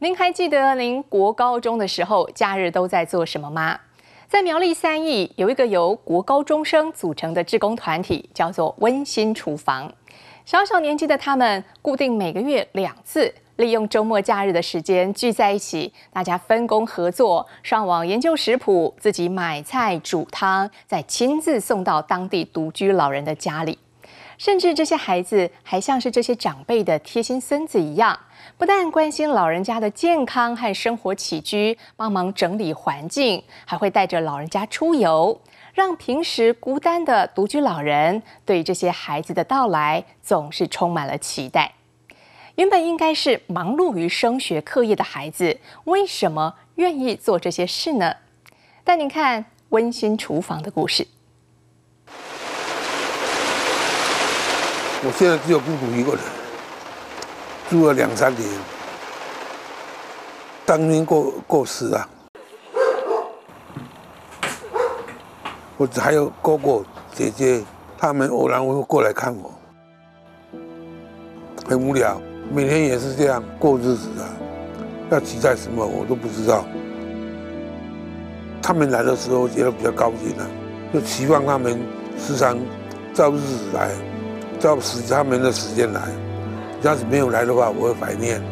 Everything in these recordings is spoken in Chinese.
您还记得您国高中的时候假日都在做什么吗？在苗栗三义有一个由国高中生组成的志工团体，叫做温馨厨房。小小年纪的他们，固定每个月两次，利用周末假日的时间聚在一起，大家分工合作，上网研究食谱，自己买菜煮汤，再亲自送到当地独居老人的家里。甚至这些孩子还像是这些长辈的贴心孙子一样，不但关心老人家的健康和生活起居，帮忙整理环境，还会带着老人家出游，让平时孤单的独居老人对这些孩子的到来总是充满了期待。原本应该是忙碌于升学课业的孩子，为什么愿意做这些事呢？带您看温馨厨房的故事。我现在只有孤独一个人，住了两三年，当兵过过世了，我还有哥哥姐姐，他们偶然会过来看我，很无聊，每天也是这样过日子啊，要期待什么我都不知道。他们来的时候觉得比较高兴啊，就期望他们时常照日子来。照时他们的时间来，要是没有来的话，我会怀念。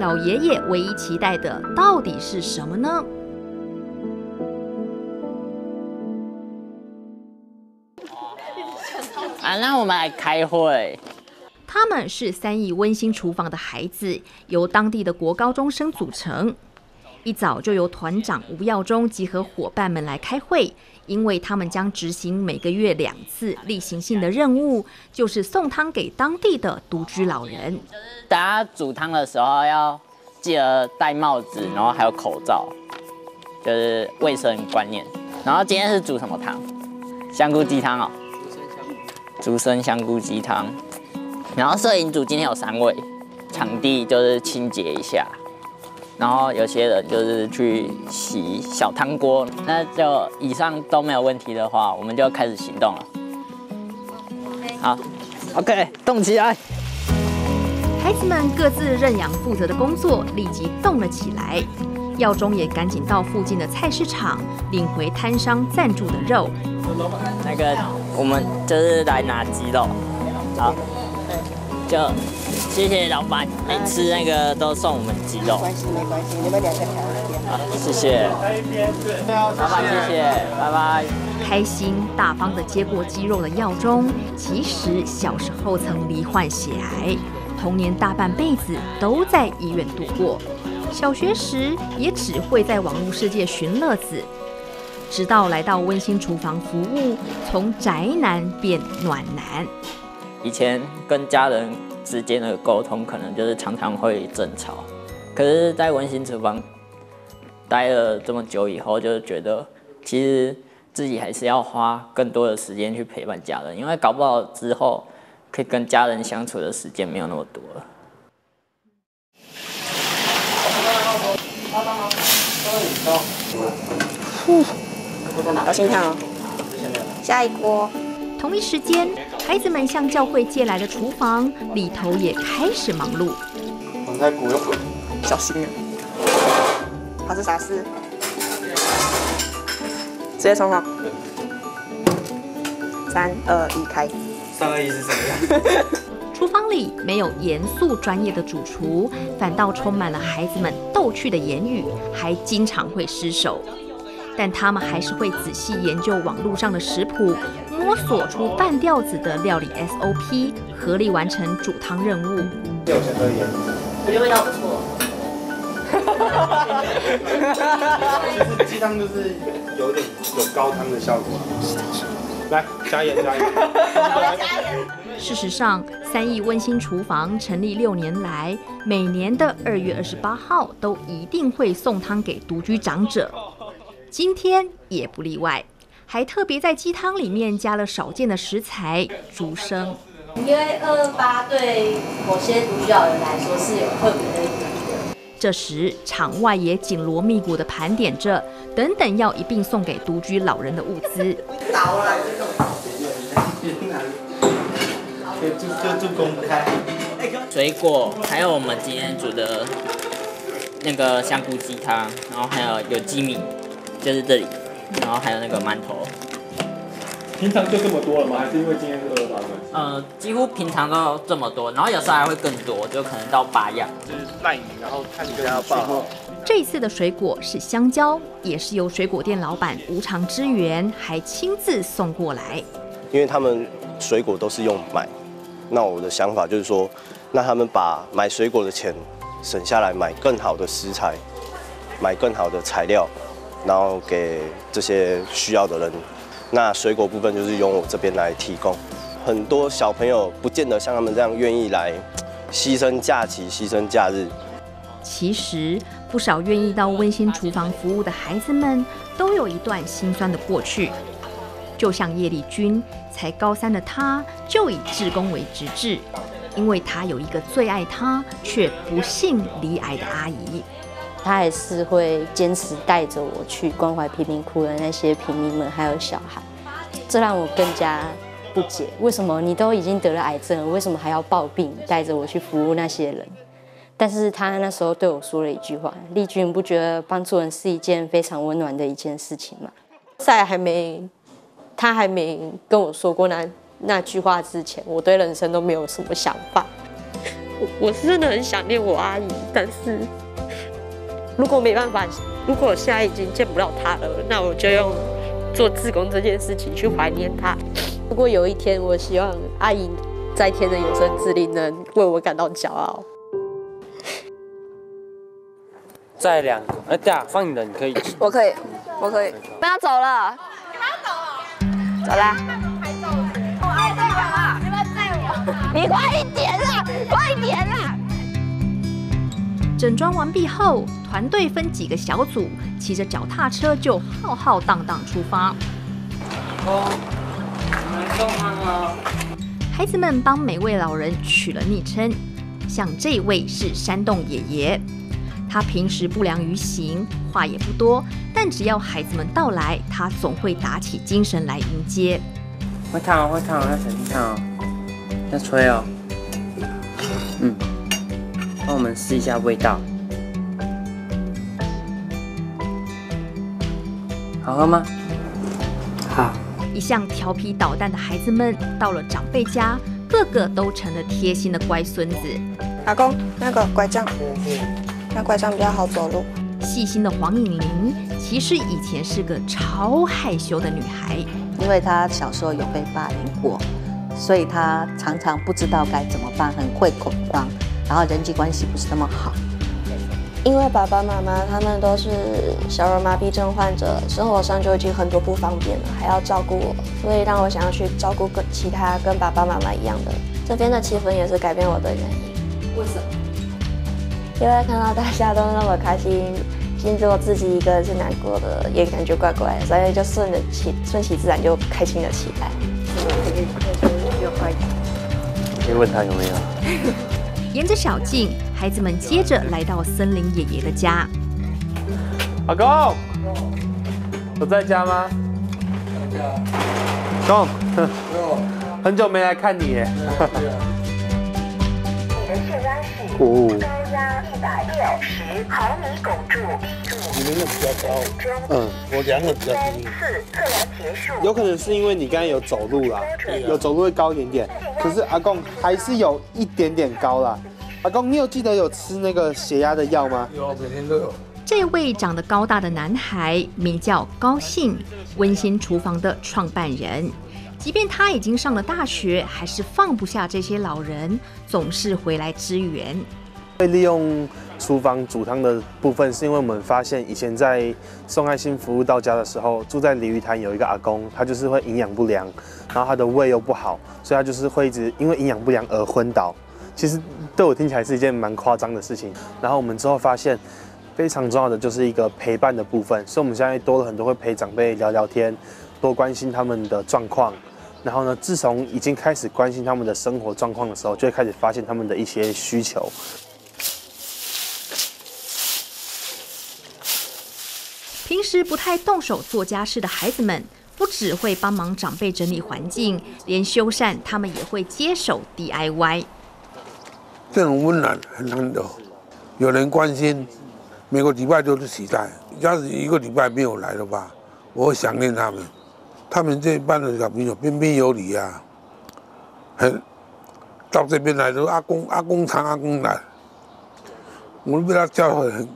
老爷爷唯一期待的到底是什么呢？啊，那我们来开会。他们是三义温馨厨房的孩子，由当地的国高中生组成。一早就由团长吴耀忠集合伙伴们来开会。因为他们将执行每个月两次例行性的任务，就是送汤给当地的独居老人。大家煮汤的时候要记得戴帽子，然后还有口罩，就是卫生观念。然后今天是煮什么汤？香菇鸡汤哦。竹笙香菇鸡汤。然后摄影组今天有三位，场地就是清洁一下。然后有些人就是去洗小汤锅，那就以上都没有问题的话，我们就开始行动了。好，OK，动起来！孩子们各自认养负责的工作，立即动了起来。耀中也赶紧到附近的菜市场领回摊商赞助的肉。那个，我们就是来拿鸡肉。好，就。谢谢老板，每次那个都送我们鸡肉。没关系，没关系，你们两个调一点。好，谢谢。老板，谢谢，拜拜。开心大方的接过鸡肉的药中，其实小时候曾罹患血癌，童年大半辈子都在医院度过。小学时也只会在网络世界寻乐子，直到来到温馨厨房服务，从宅男变暖男。以前跟家人。之间的沟通可能就是常常会争吵，可是，在温馨厨房待了这么久以后，就是觉得其实自己还是要花更多的时间去陪伴家人，因为搞不好之后可以跟家人相处的时间没有那么多了。好心烫哦，下一锅。同一时间，孩子们向教会借来的厨房里头也开始忙碌。我在鼓鼓，小心啊！发生啥事？直接冲啊！三二一，开！三二一是什么样？厨房里没有严肃专业的主厨，反倒充满了孩子们逗趣的言语，还经常会失手。但他们还是会仔细研究网络上的食谱，摸索出半吊子的料理 SOP，合力完成煮汤任务。六千多元，我觉得味道不错。其实鸡汤就是有点有高汤的效果。来加盐加盐。加盐。事实上，三亿温馨厨房成立六年来，每年的二月二十八号都一定会送汤给独居长者。今天也不例外，还特别在鸡汤里面加了少见的食材竹笙。因为二二八对某些独居老人来说是有特别的意义。这时场外也紧锣密鼓的盘点着，等等要一并送给独居老人的物资。倒了，就就就公开。水果，还有我们今天煮的那个香菇鸡汤，然后还有有鸡米，就是这里，然后还有那个馒头。平常就这么多了吗？还是因为今天是二八关系？呃，几乎平常都这么多，然后有时候还会更多，就可能到八样。就是赖你，然后看你跟他报好。这一次的水果是香蕉，也是由水果店老板无偿支援，还亲自送过来。因为他们水果都是用买，那我的想法就是说，那他们把买水果的钱省下来，买更好的食材，买更好的材料，然后给这些需要的人。那水果部分就是由我这边来提供。很多小朋友不见得像他们这样愿意来牺牲假期、牺牲假日。其实不少愿意到温馨厨房服务的孩子们，都有一段心酸的过去。就像叶丽君，才高三的她就以志工为直至，因为她有一个最爱她却不幸离癌的阿姨。他还是会坚持带着我去关怀贫民窟的那些平民们，还有小孩，这让我更加不解，为什么你都已经得了癌症了，为什么还要抱病带着我去服务那些人？但是他那时候对我说了一句话：“丽君，不觉得帮助人是一件非常温暖的一件事情吗？”在还没他还没跟我说过那那句话之前，我对人生都没有什么想法。我我是真的很想念我阿姨，但是。如果没办法，如果现在已经见不到他了，那我就用做自工这件事情去怀念他。如果有一天，我希望阿姨在天的有生之年能为我感到骄傲。再两个，哎，对啊，放你的，你可以。我可以，我可以。那要走了。你们要走了？走啦。还走？我爱这个啊！你们载我。你快一点啊，快点啦！整装完毕后，团队分几个小组，骑着脚踏车就浩浩荡荡出发。哦，孩子们帮每位老人取了昵称，像这位是山洞爷爷，他平时不良于行，话也不多，但只要孩子们到来，他总会打起精神来迎接。会烫哦，会烫哦，要小心烫哦，要吹哦。我们试一下味道，好喝吗？好。一向调皮捣蛋的孩子们，到了长辈家，个个都成了贴心的乖孙子。阿公，那个拐杖，那拐杖比较好走路。细心的黄颖玲，其实以前是个超害羞的女孩，因为她小时候有被霸凌过，所以她常常不知道该怎么办，很会恐慌。然后人际关系不是那么好，因为爸爸妈妈他们都是小儿麻痹症患者，生活上就已经很多不方便了，还要照顾我，所以让我想要去照顾跟其他跟爸爸妈妈一样的。这边的气氛也是改变我的原因。为什么？因为看到大家都那么开心，今只有自己一个人是难过的，也感觉怪怪的，所以就顺着其顺其自然就开心了起来。可以问他有没有。沿着小径，孩子们接着来到森林爷爷的家。阿公，我在家吗？公，很久没来看你耶。你的血压是高压一百六十毫米汞柱。你们的比较高，嗯，我量的比较低。次测量结束。有可能是因为你刚才有走路啦，有走路会高一点点。可是阿公还是有一点点高啦。阿公，你有记得有吃那个血压的药吗？有，每天都有。这位长得高大的男孩名叫高兴，温馨厨房的创办人。即便他已经上了大学，还是放不下这些老人，总是回来支援。会利用厨房煮汤的部分，是因为我们发现以前在送爱心服务到家的时候，住在鲤鱼潭有一个阿公，他就是会营养不良，然后他的胃又不好，所以他就是会一直因为营养不良而昏倒。其实对我听起来是一件蛮夸张的事情。然后我们之后发现，非常重要的就是一个陪伴的部分，所以我们现在多了很多会陪长辈聊聊天，多关心他们的状况。然后呢，自从已经开始关心他们的生活状况的时候，就会开始发现他们的一些需求。时不太动手做家事的孩子们，不只会帮忙长辈整理环境，连修缮他们也会接手 DIY。这种温暖很难得，有人关心，每个礼拜都是期待。要是一个礼拜没有来的话，我会想念他们。他们这一班的小朋友彬彬有礼啊，很到这边来都阿公阿公常阿公来，我被他叫得很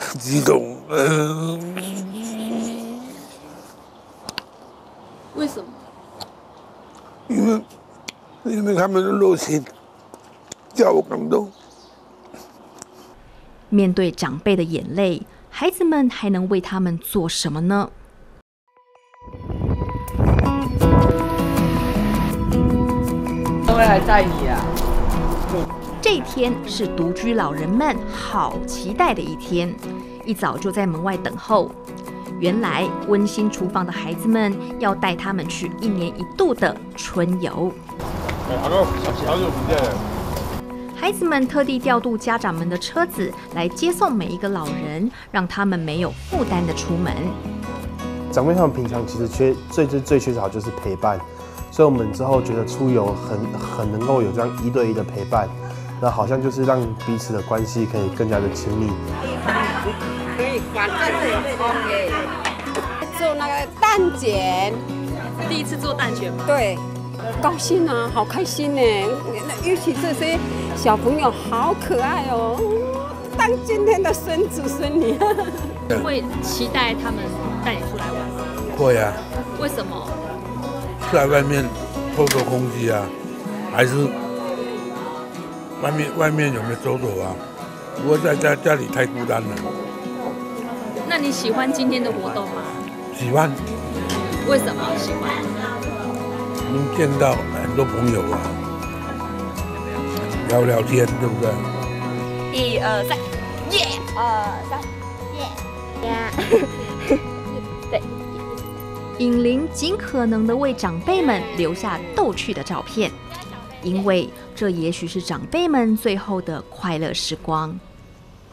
激动。嗯、为什么？因为因为他们的热情叫我感动。面对长辈的眼泪，孩子们还能为他们做什么呢？都会来在！这一天是独居老人们好期待的一天，一早就在门外等候。原来温馨厨房的孩子们要带他们去一年一度的春游。孩子们特地调度家长们的车子来接送每一个老人，让他们没有负担的出门。长辈他们平常其实缺最最最缺少就是陪伴，所以我们之后觉得出游很很能够有这样一对一的陪伴，那好像就是让彼此的关系可以更加的亲密。可以反正 OK。做那个蛋卷，第一次做蛋卷吗？对，高兴啊，好开心呢！那尤其这些小朋友好可爱哦，当今天的孙子孙女。会期待他们带你出来玩吗？会啊，为什么？在外面透透空气啊，还是外面外面有没有走走啊？不会在家家里太孤单了。那你喜欢今天的活动吗？喜欢为什么喜欢？能见到很多朋友啊，聊聊天，对不对？一二三，耶！二三，耶！呀！对。尹玲尽可能的为长辈们留下逗趣的照片，因为这也许是长辈们最后的快乐时光。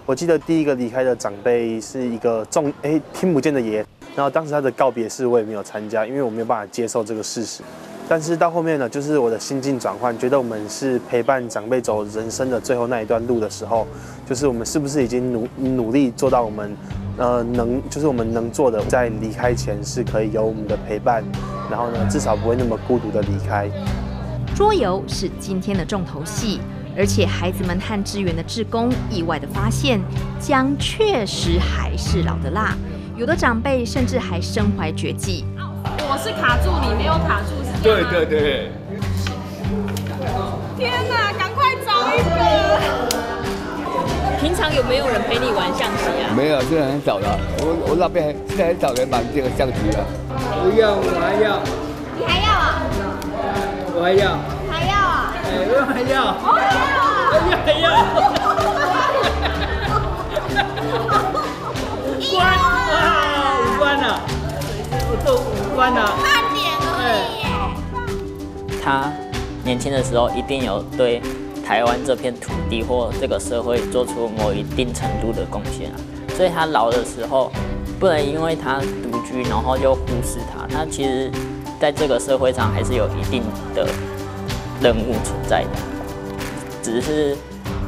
我记得第一个离开的长辈是一个重哎听不见的爷，然后当时他的告别式我也没有参加，因为我没有办法接受这个事实。但是到后面呢，就是我的心境转换，觉得我们是陪伴长辈走人生的最后那一段路的时候，就是我们是不是已经努努力做到我们呃能就是我们能做的，在离开前是可以有我们的陪伴，然后呢至少不会那么孤独的离开。桌游是今天的重头戏。而且孩子们和支援的志工意外的发现，姜确实还是老的辣，有的长辈甚至还身怀绝技。我是卡住你，没有卡住是对对对。天哪，赶快找一个！平常有没有人陪你玩象棋啊？没有，现在很少了。我我那边现在很少人玩这个象棋了。不要，我还要。你还要啊？我还要。还要啊？哎，我还要。我还要。还要。五关哇，五关了，我都五关了。慢点而已。他年轻的时候一定有对台湾这片土地或这个社会做出某一定程度的贡献啊，所以他老的时候不能因为他独居，然后就忽视他。他其实在这个社会上还是有一定的任务存在的。只是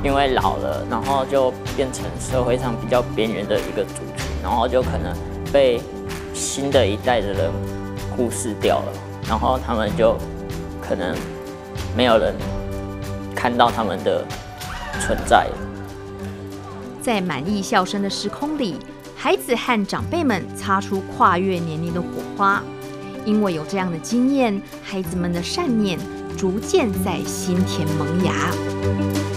因为老了，然后就变成社会上比较边缘的一个族群，然后就可能被新的一代的人忽视掉了，然后他们就可能没有人看到他们的存在。在满意笑声的时空里，孩子和长辈们擦出跨越年龄的火花，因为有这样的经验，孩子们的善念。逐渐在心田萌芽。